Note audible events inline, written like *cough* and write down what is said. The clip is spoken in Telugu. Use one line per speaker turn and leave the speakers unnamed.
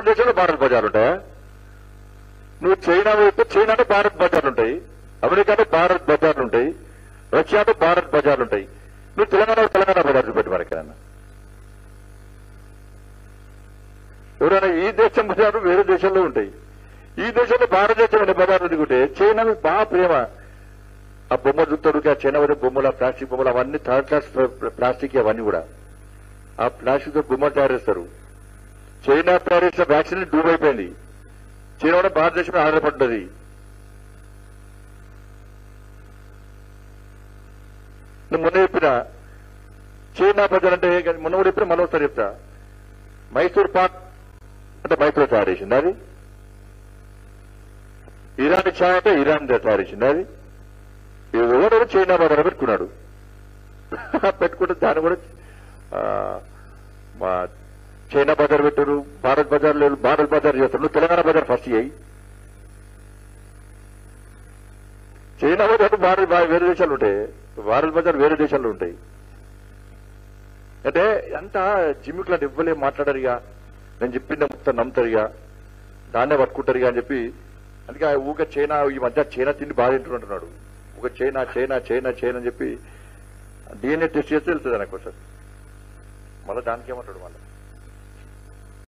భారతదేశంలో భారత్ బజార్లు ఉంటాయా? నువ్వు చైనా వైపు చైనా అంటే భారత్ బజార్లు ఉంటాయి. అమెరికా భారత్ బజార్లు ఉంటాయి. రష్యా అంటే భారత్ బజార్లు ఉంటాయి. నువ్వు తెలంగాణ తెలంగాణ బజార్ చూపెట్టి మరి ఎవరైనా ఈ దేశం బజార్లు వేరే దేశంలో ఉంటాయి. ఈ దేశంలో భారతదేశం అనే బజార్లు దిగుంటే చైనా బాగా ప్రేమ. ఆ బొమ్మ చూస్తాడు ఆ చైనా మీద బొమ్మలు ప్లాస్టిక్ బొమ్మలు అవన్నీ థర్డ్ క్లాస్ ప్లాస్టిక్ అవన్నీ కూడా. ఆ ప్లాస్టిక్తో బొమ్మలు తయారు చేస్తారు. చైనా తయారు వ్యాక్సిన్ డూబ్ అయిపోయింది. చైనా కూడా భారతదేశం ఆధారపడ్డది మొన్న చెప్పిన చైనా ప్రజలంటే అంటే మొన్న కూడా చెప్పిన మళ్ళీ ఒకసారి చెప్తా. మైసూర్ పాక్ అంటే మైసూర్ తయారు చేసింది అది. ఇరాన్ ఛాయ్ అంటే ఇరాన్ తయారు చేసింది అది. ఎవడో చైనా బజార్ పెట్టుకున్నాడు? *laughs* పెట్టుకుంటే దాన్ని కూడా మా చైనా బజార్ పెట్టారు భారత్ బజార్ లేదు భారత్ బజార్ చేస్తున్నారు తెలంగాణ బజార్ ఫస్ట్ చేయి. చైనా బజార్ భారత్ వేరే దేశాలు ఉంటాయి. భారత్ బజార్ వేరే దేశాల్లో ఉంటాయి. అంటే అంతా జిమ్మికి అంటే ఇవ్వలే మాట్లాడరు ఇక. నేను చెప్పింది మొత్తం నమ్ముతారు ఇక. దాన్నే పట్టుకుంటారు ఇక అని చెప్పి. అందుకే ఆ ఊక చైనా ఈ మధ్య చైనా తిండి బాగా తింటుంటున్నాడు ఒక చైనా చైనా చైనా చైనా అని చెప్పి. డిఎన్ఏ టెస్ట్ చేస్తే వెళ్తుంది నాకు సార్ మళ్ళీ దానికి ఏమంటాడు మళ్ళీ.